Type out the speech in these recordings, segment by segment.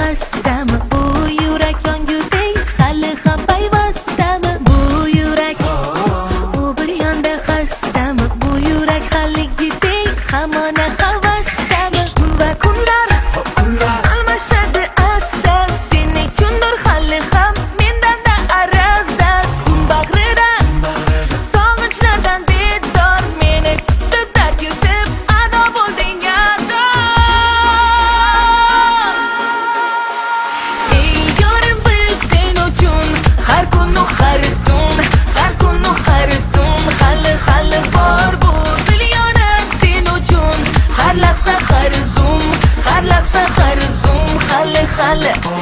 bus. silent.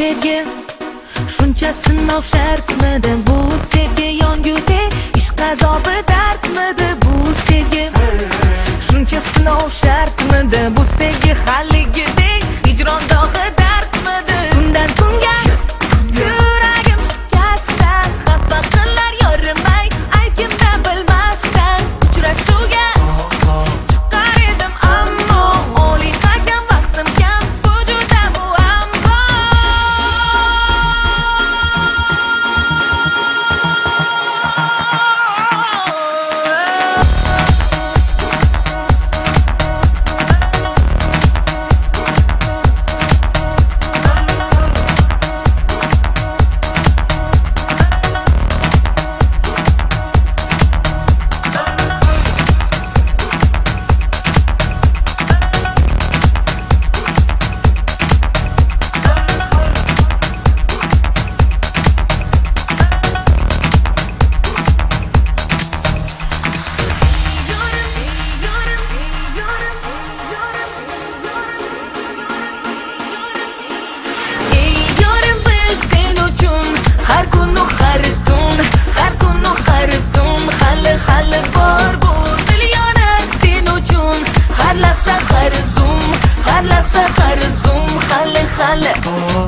sevgi. Shuncha sinov shartmidi bu sevgi? Yongudek ishq azobi dardmidi bu sevgi? Shuncha sinov shartmidi خردون خردون و خردون خل خل بار بود. دلیان اکسی نجوم خر زوم، خرزوم خر لفظ خرزوم خل خل.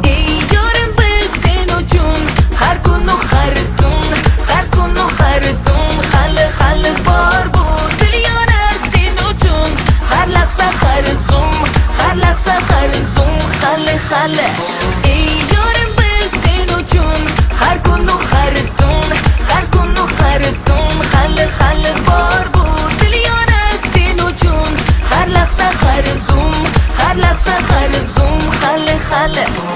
ای یارم برسی نجوم خرگون و خردون خرگون و خردون خل خل بار بود. دلیان اکسی نجوم خر زوم، خرزوم خر لفظ خرزوم خل خل. Salem.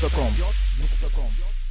Dot.com.